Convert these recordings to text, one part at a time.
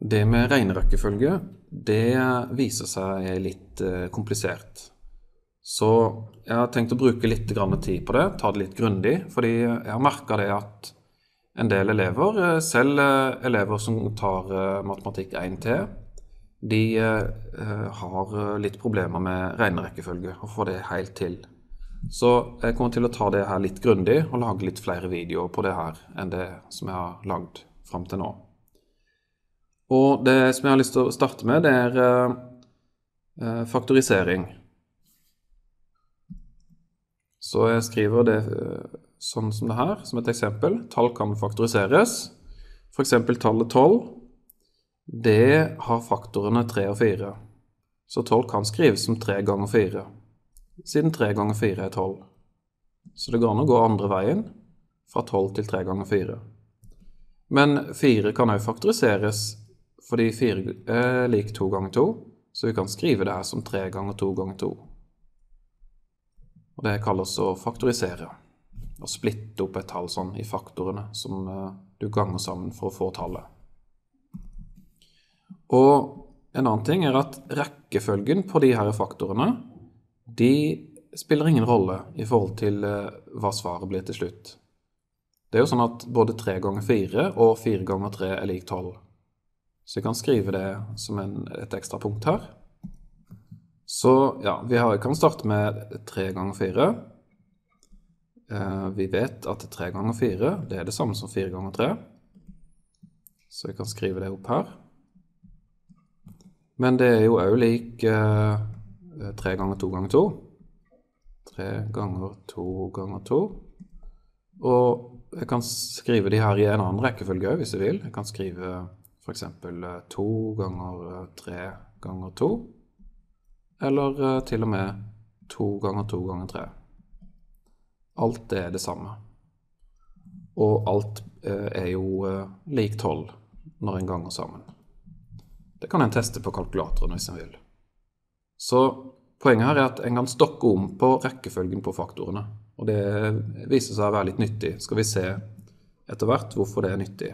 Det med regnerekkefølge, det viser seg litt eh, komplisert. Så jeg har tenkt å bruke litt tid på det, ta det litt grundig. Fordi jeg har merka det at en del elever, eh, selv eh, elever som tar matematikk 1T, de har litt problemer med regnerekkefølge og får det helt til. Så jeg kommer til å ta det her litt grundig og lage litt flere videoer på det her enn det som jeg har lagd fram til nå. Og det som jeg har lyst til å starte med, det er eh, faktorisering. Så jeg skriver det eh, sånn som det her, som et eksempel. Tall kan faktoriseres. F.eks. tallet 12. Det har faktorene 3 og 4. Så 12 kan skrives som 3 ganger 4, siden 3 ganger 4 er 12. Så det går an å gå andre veien, fra 12 til 3 ganger 4. Men 4 kan òg faktoriseres fordi 4 er lik 2 ganger 2, så vi kan skrive det her som 3 ganger 2 ganger 2. Og Det kalles å faktorisere. Å splitte opp et tall sånn i faktorene som eh, du ganger sammen for å få tallet. Og en annen ting er at rekkefølgen på de her faktorene de spiller ingen rolle i forhold til eh, hva svaret blir til slutt. Det er jo sånn at både 3 ganger 4 og 4 ganger 3 er lik 12. Så jeg kan skrive det som en, et ekstra punkt her. Så ja, vi har, kan starte med 3 ganger 4. Eh, vi vet at 3 ganger 4 det er det samme som 4 ganger 3. Så jeg kan skrive det opp her. Men det er jo òg lik eh, 3 ganger 2 ganger 2. 3 ganger 2 ganger 2. Og jeg kan skrive de her i en annen rekkefølge òg, hvis jeg vil. Jeg kan skrive f.eks. 2 ganger 3 ganger 2. Eller eh, til og med 2 ganger 2 ganger 3. Alt er det samme. Og alt eh, er jo eh, lik 12 når en ganger sammen. Det kan en teste på kalkulatoren hvis en vil. Så poenget her er at en kan stokke om på rekkefølgen på faktorene. Og det viser seg å være litt nyttig. Skal vi se etter hvert hvorfor det er nyttig.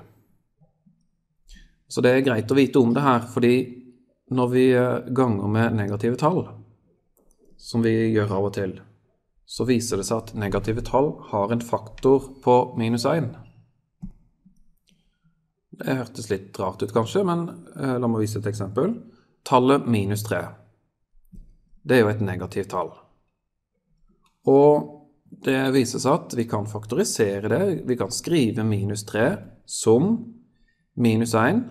Så det er greit å vite om det her, fordi når vi ganger med negative tall, som vi gjør av og til, så viser det seg at negative tall har en faktor på minus 1. Det hørtes litt rart ut, kanskje, men eh, la meg vise et eksempel. Tallet minus 3. Det er jo et negativt tall. Og det viser seg at vi kan faktorisere det. Vi kan skrive minus 3 som minus 1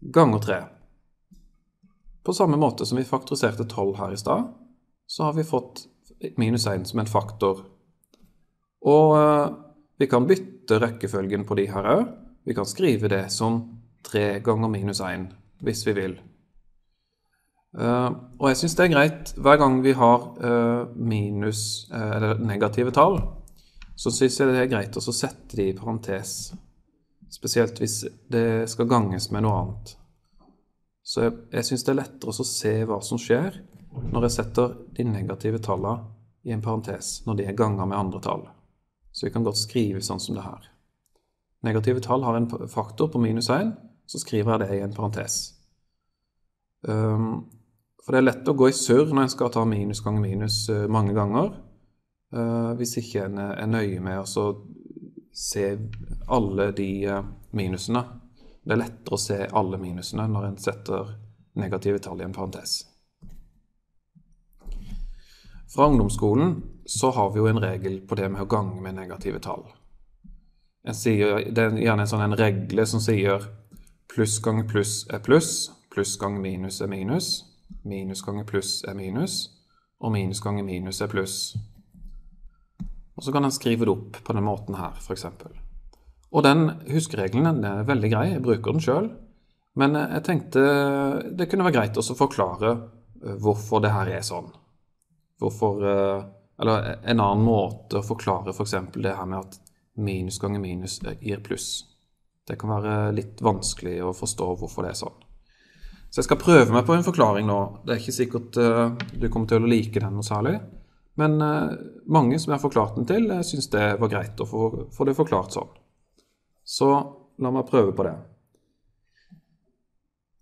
ganger 3. På samme måte som vi faktoriserte 12 her i stad, så har vi fått minus 1 som en faktor. Og eh, vi kan bytte rekkefølgen på de her òg. Vi kan skrive det som 3 ganger minus 1, hvis vi vil. Uh, og jeg syns det er greit hver gang vi har uh, minus, eller negative tall, så syns jeg det er greit å sette de i parentes. Spesielt hvis det skal ganges med noe annet. Så jeg, jeg syns det er lettere å se hva som skjer når jeg setter de negative tallene i en parentes når de er ganga med andre tall. Så vi kan godt skrive sånn som det her. Negative tall har en faktor på minus 1, så skriver jeg det i en parentes. Um, for det er lett å gå i surr når en skal ta minus ganger minus uh, mange ganger, uh, hvis ikke en er nøye med å se alle de uh, minusene. Det er lettere å se alle minusene når en setter negative tall i en parentes. Fra ungdomsskolen så har vi jo en regel på det med å gange med negative tall. Sier, det er gjerne en sånn en regle som sier pluss ganger pluss er pluss, pluss ganger minus er minus, minus ganger pluss er minus, og minus ganger minus er pluss. Og så kan en skrive det opp på den måten her, f.eks. Og den huskeregelen den er veldig grei, jeg bruker den sjøl. Men jeg tenkte det kunne være greit også å forklare eh, hvorfor det her er sånn. Hvorfor eh, Eller en annen måte å forklare f.eks. For det her med at minus ganger minus gir pluss. Det kan være litt vanskelig å forstå hvorfor det er sånn. Så jeg skal prøve meg på en forklaring nå. Det er ikke sikkert du kommer til å like den noe særlig. Men uh, mange som jeg har forklart den til, uh, syns det var greit å få, få, det forklart sånn. Så la meg prøve på det.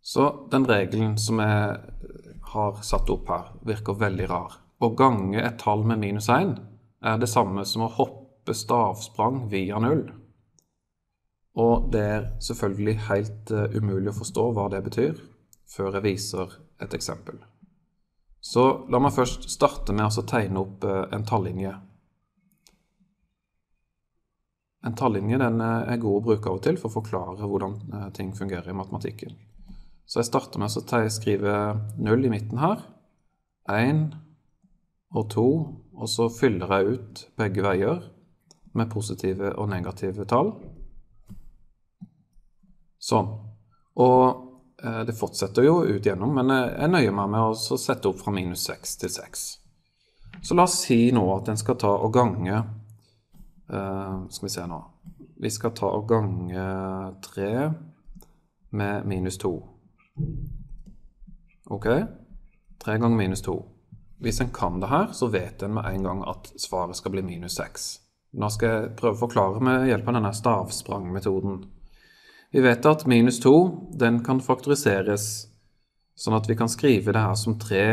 Så den regelen som jeg har satt opp her, virker veldig rar. Å gange et tall med minus 1 er det samme som å hoppe stavsprang via null. Og det er selvfølgelig helt umulig å forstå hva det betyr, før jeg viser et eksempel. Så la meg først starte med å tegne opp uh, en tallinje. En tallinje den er god å bruke av og til for å forklare hvordan uh, ting fungerer i matematikken. Så jeg starter med å skrive 0 i midten her, 1 og 2, og så fyller jeg ut begge veier med positive og negative tall. Sånn. Og eh, det fortsetter jo ut gjennom, men jeg, jeg nøyer meg med å sette opp fra minus 6 til 6. Så la oss si nå at en skal ta og gange eh, Skal vi se nå Vi skal ta og gange 3 med minus 2. OK? 3 ganger minus 2. Hvis en kan det her, så vet en med en gang at svaret skal bli minus 6. Nå skal jeg prøve å forklare med hjelp av denne stavsprangmetoden. Vi vet at minus 2 den kan faktoriseres sånn at vi kan skrive det her som 3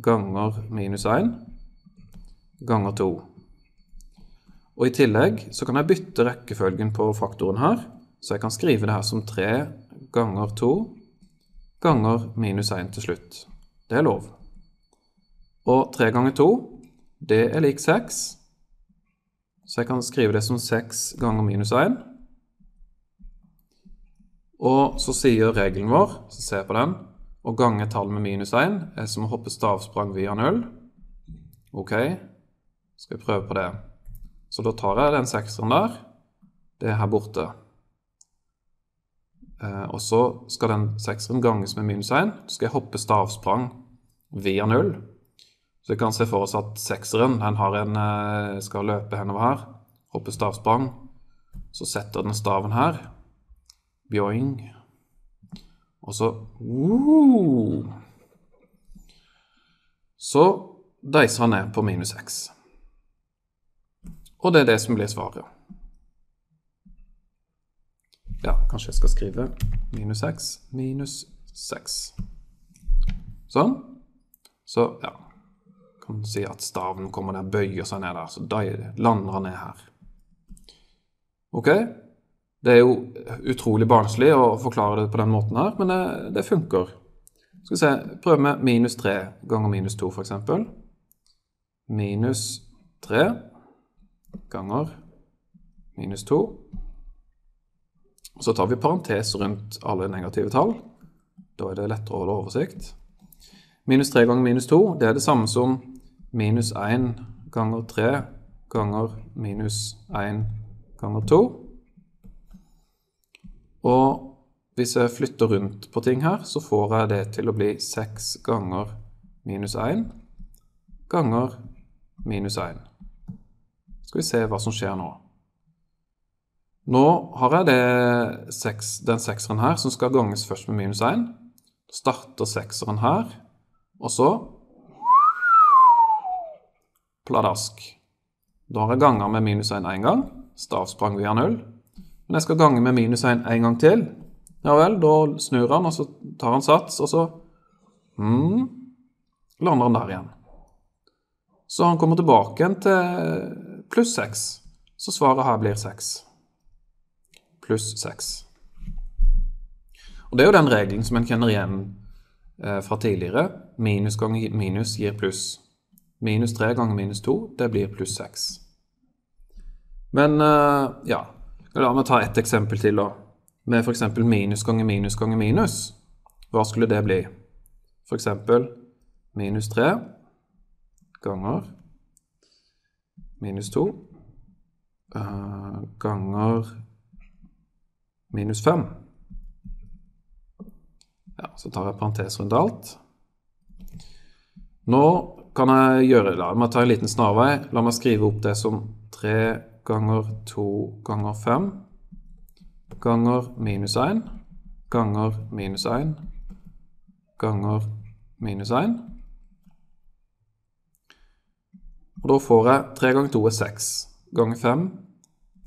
ganger minus 1 ganger 2. Og I tillegg så kan jeg bytte rekkefølgen på faktoren her, så jeg kan skrive det her som 3 ganger 2 ganger minus 1 til slutt. Det er lov. Og 3 ganger 2, det er lik 6. Så jeg kan skrive det som 6 ganger minus 1 og så sier regelen vår, så ser jeg på den, å gange tall med minus 1 er som å hoppe stavsprang via 0. Ok, skal vi prøve på det. Så da tar jeg den sekseren der. Det er her borte. Eh, og så skal den sekseren ganges med minus 1. Så skal jeg hoppe stavsprang via 0. Så vi kan se for oss at sekseren den har en, eh, skal løpe henover her. Hoppe stavsprang. Så setter den staven her. Bjoing. Og så uh, Så deiser han ned på minus 6. Og det er det som blir svaret. Ja, kanskje jeg skal skrive minus 6, minus 6. Sånn. Så ja Kan si at staven kommer der, bøyer seg ned der, så da lander han ned her. OK? Det er jo utrolig barnslig å forklare det på den måten her, men det, det funker. Skal vi se, Prøv med minus 3 ganger minus 2, f.eks. Minus 3 ganger minus 2. Så tar vi parentes rundt alle negative tall. Da er det lettere å holde oversikt. Minus 3 ganger minus 2 det er det samme som minus 1 ganger 3 ganger minus 1 ganger 2. Og hvis jeg flytter rundt på ting her, så får jeg det til å bli 6 ganger minus 1 ganger minus 1. Skal vi se hva som skjer nå. Nå har jeg det 6, den sekseren her som skal ganges først med minus 1. Starter sekseren her, og så pladask. Da har jeg ganger med minus 1 én gang. Stavsprang via 0. Men jeg skal gange med minus 1 en gang til. Ja vel, da snur han, og så tar han sats, og så mm, lander han der igjen. Så han kommer tilbake igjen til pluss 6. Så svaret her blir 6. Pluss 6. Og det er jo den regelen som en kjenner igjen eh, fra tidligere. Minus ganger minus gir pluss. Minus 3 ganger minus 2, det blir pluss 6. Men eh, ja, La meg ta ett eksempel til, da. Med f.eks. minus ganger minus ganger minus. Hva skulle det bli? F.eks. minus 3 ganger minus 2 uh, eh, ganger minus 5. Ja, så tar jeg parentes rundt alt. Nå kan jeg gjøre La meg ta en liten snarvei. La meg skrive opp det som 3 ganger 2 ganger 5 ganger minus 1 ganger minus 1 ganger minus 1. Og da får jeg 3 ganger 2 er 6. Ganger 5,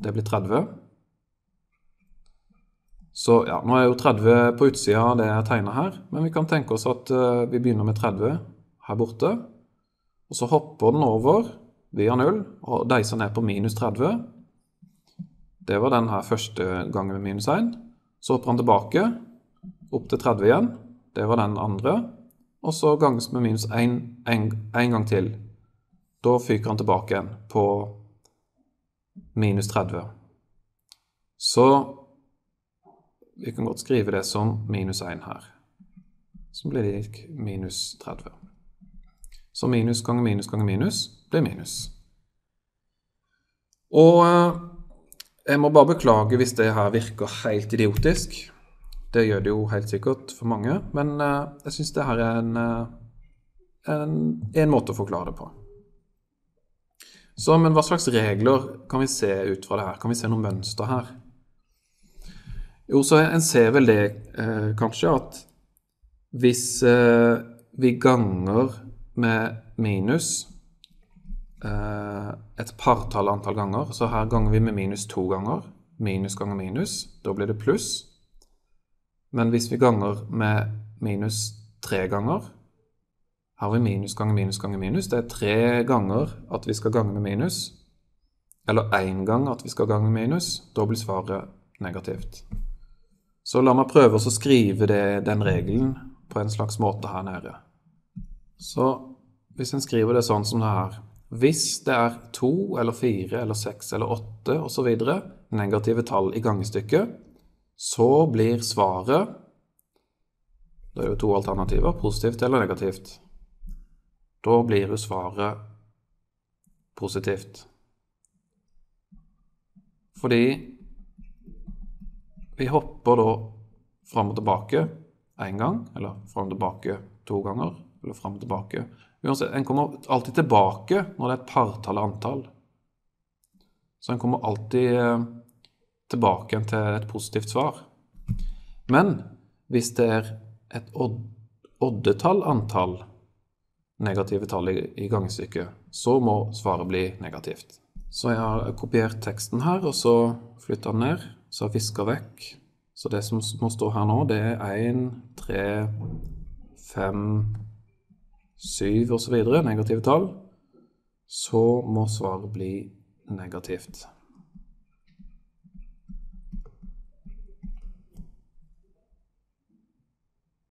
det blir 30. Så ja, nå er jo 30 på utsida av det jeg tegner her, men vi kan tenke oss at uh, vi begynner med 30 her borte. Og så hopper den over via 0 og de som er på minus 30. Det var den her første gangen med minus 1. Så hopper han tilbake, opp til 30 igjen. Det var den andre. Og så ganges med minus 1 en, gang til. Da fyker han tilbake igjen på minus 30. Så vi kan godt skrive det som minus 1 her. Så blir det minus 30. Så minus ganger minus ganger minus blir minus. Og eh, jeg må bare beklage hvis det her virker helt idiotisk. Det gjør det jo helt sikkert for mange, men eh, jeg syns det her er en, eh, en, en måte å forklare det på. Så, men hva slags regler kan vi se ut fra det her? Kan vi se noe mønster her? Jo, så en ser vel det eh, kanskje at hvis eh, vi ganger med minus et partall antall ganger, så her ganger vi med minus to ganger, minus ganger minus, da blir det pluss. Men hvis vi ganger med minus tre ganger, her har vi minus ganger minus ganger minus. Det er tre ganger at vi skal gange med minus. Eller én gang at vi skal gange med minus. Da blir svaret negativt. Så la meg prøve å skrive det, den regelen på en slags måte her nede. Så hvis en skriver det sånn som det her Hvis det er to eller fire eller seks eller åtte osv. negative tall i gangestykket, så blir svaret Det er jo to alternativer, positivt eller negativt. Da blir jo svaret positivt. Fordi vi hopper da fram og tilbake én gang, eller fram og tilbake to ganger, eller fram og tilbake Uansett, En kommer alltid tilbake når det er et partall antall. Så en kommer alltid eh, tilbake til et positivt svar. Men hvis det er et oddetall antall negative tall i, gangstykket, så må svaret bli negativt. Så jeg har kopiert teksten her, og så flytta den ned så har viska vekk. Så det som må stå her nå, det er 1, 3, 5, 7 osv. negative tall. Så må svaret bli negativt.